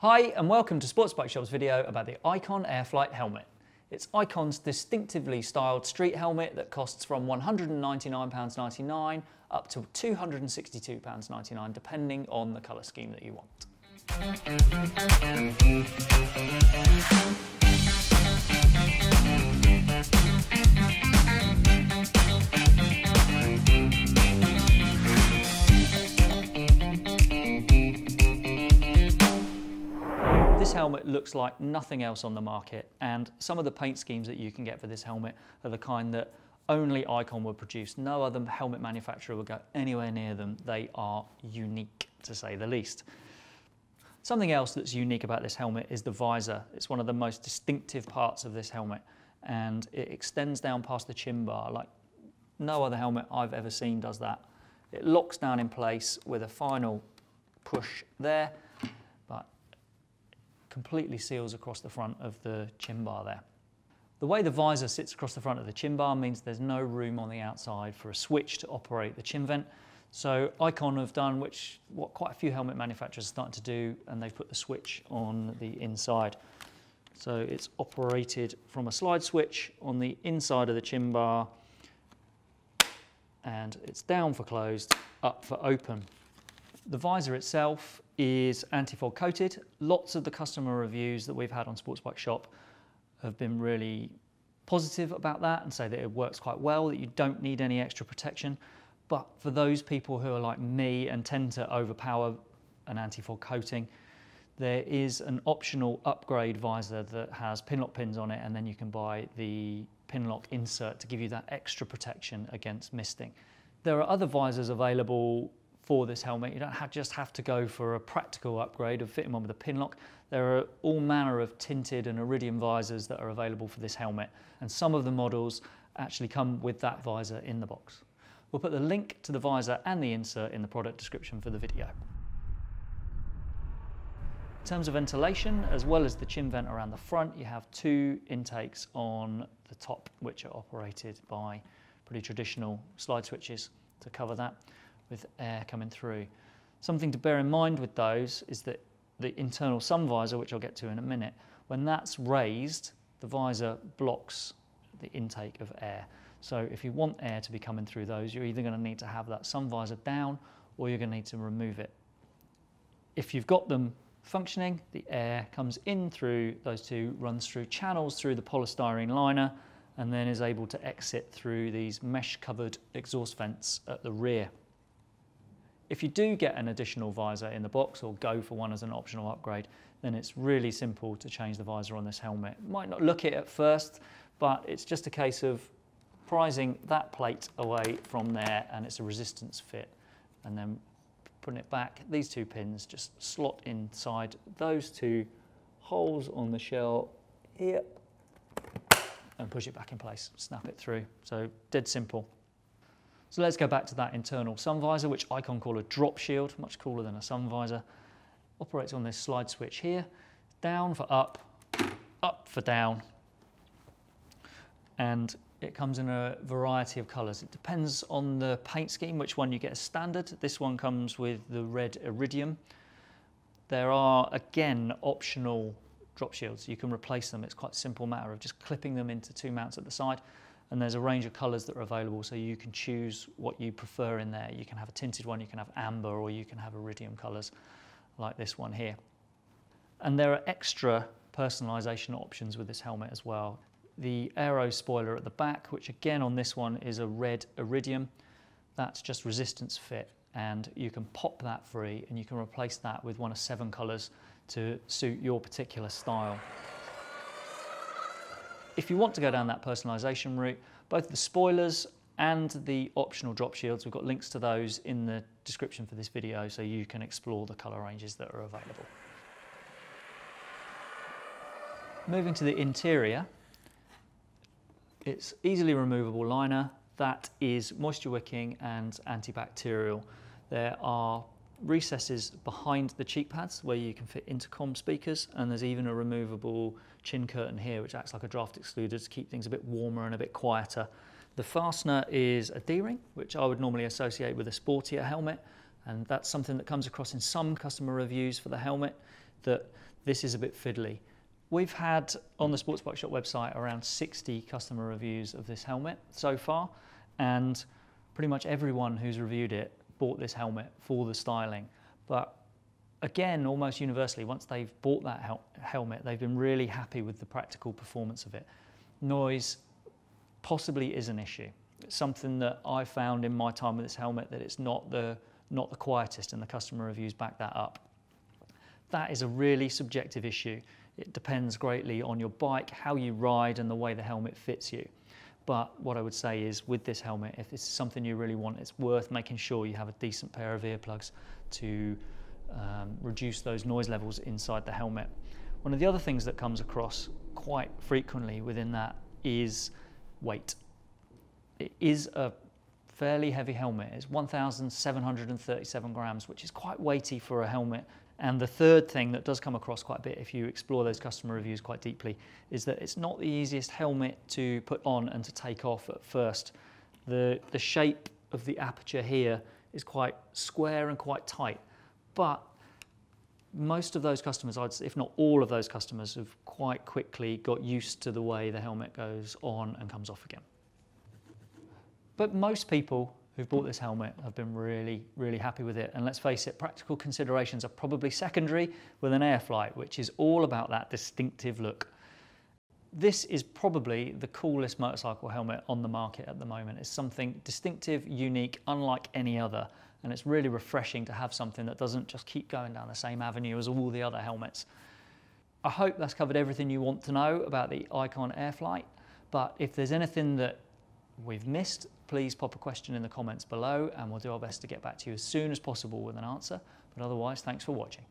Hi and welcome to Sports Bike Shop's video about the Icon Airflite helmet. It's Icon's distinctively styled street helmet that costs from £199.99 up to £262.99 depending on the colour scheme that you want. Helmet looks like nothing else on the market and some of the paint schemes that you can get for this helmet are the kind that only Icon would produce. No other helmet manufacturer would go anywhere near them. They are unique to say the least. Something else that's unique about this helmet is the visor. It's one of the most distinctive parts of this helmet and it extends down past the chin bar like no other helmet I've ever seen does that. It locks down in place with a final push there completely seals across the front of the chin bar there. The way the visor sits across the front of the chin bar means there's no room on the outside for a switch to operate the chin vent. So Icon have done which what quite a few helmet manufacturers are starting to do and they've put the switch on the inside. So it's operated from a slide switch on the inside of the chin bar and it's down for closed, up for open. The visor itself is anti-fog coated. Lots of the customer reviews that we've had on Sports Bike Shop have been really positive about that and say that it works quite well, that you don't need any extra protection. But for those people who are like me and tend to overpower an anti-fog coating, there is an optional upgrade visor that has pinlock pins on it and then you can buy the pinlock insert to give you that extra protection against misting. There are other visors available for this helmet. You don't have, just have to go for a practical upgrade of fitting one with a pinlock. There are all manner of tinted and iridium visors that are available for this helmet and some of the models actually come with that visor in the box. We'll put the link to the visor and the insert in the product description for the video. In terms of ventilation, as well as the chin vent around the front, you have two intakes on the top, which are operated by pretty traditional slide switches to cover that with air coming through. Something to bear in mind with those is that the internal sun visor, which I'll get to in a minute, when that's raised, the visor blocks the intake of air. So if you want air to be coming through those, you're either going to need to have that sun visor down or you're going to need to remove it. If you've got them functioning, the air comes in through those two, runs through channels through the polystyrene liner, and then is able to exit through these mesh covered exhaust vents at the rear. If you do get an additional visor in the box or go for one as an optional upgrade, then it's really simple to change the visor on this helmet. Might not look it at first, but it's just a case of prizing that plate away from there and it's a resistance fit. And then putting it back, these two pins just slot inside those two holes on the shell here and push it back in place, snap it through. So dead simple. So let's go back to that internal sun visor, which Icon call a drop shield, much cooler than a sun visor. Operates on this slide switch here, down for up, up for down. And it comes in a variety of colours. It depends on the paint scheme, which one you get as standard. This one comes with the red iridium. There are, again, optional drop shields. You can replace them. It's quite a simple matter of just clipping them into two mounts at the side and there's a range of colours that are available so you can choose what you prefer in there. You can have a tinted one, you can have amber or you can have iridium colours like this one here. And there are extra personalisation options with this helmet as well. The aero spoiler at the back, which again on this one is a red iridium, that's just resistance fit and you can pop that free and you can replace that with one of seven colours to suit your particular style. If you want to go down that personalisation route, both the spoilers and the optional drop shields, we've got links to those in the description for this video so you can explore the colour ranges that are available. Moving to the interior, it's easily removable liner that is moisture wicking and antibacterial. There are recesses behind the cheek pads where you can fit intercom speakers and there's even a removable chin curtain here which acts like a draft excluder to keep things a bit warmer and a bit quieter. The fastener is a D-ring which I would normally associate with a sportier helmet and that's something that comes across in some customer reviews for the helmet. that this is a bit fiddly. We've had on the Sports Bike Shop website around 60 customer reviews of this helmet so far, and pretty much everyone who's reviewed it bought this helmet for the styling. But again, almost universally, once they've bought that hel helmet, they've been really happy with the practical performance of it. Noise possibly is an issue. It's something that I found in my time with this helmet that it's not the not the quietest, and the customer reviews back that up. That is a really subjective issue. It depends greatly on your bike, how you ride, and the way the helmet fits you. But what I would say is with this helmet, if it's something you really want, it's worth making sure you have a decent pair of earplugs to um, reduce those noise levels inside the helmet. One of the other things that comes across quite frequently within that is weight. It is a fairly heavy helmet. It's 1,737 grams, which is quite weighty for a helmet and the third thing that does come across quite a bit if you explore those customer reviews quite deeply is that it's not the easiest helmet to put on and to take off at first. The, the shape of the aperture here is quite square and quite tight, but most of those customers, if not all of those customers, have quite quickly got used to the way the helmet goes on and comes off again. But most people who've bought this helmet have been really, really happy with it. And let's face it, practical considerations are probably secondary with an Airflite, which is all about that distinctive look. This is probably the coolest motorcycle helmet on the market at the moment. It's something distinctive, unique, unlike any other. And it's really refreshing to have something that doesn't just keep going down the same avenue as all the other helmets. I hope that's covered everything you want to know about the Icon Airflite. But if there's anything that we've missed, please pop a question in the comments below and we'll do our best to get back to you as soon as possible with an answer. But otherwise, thanks for watching.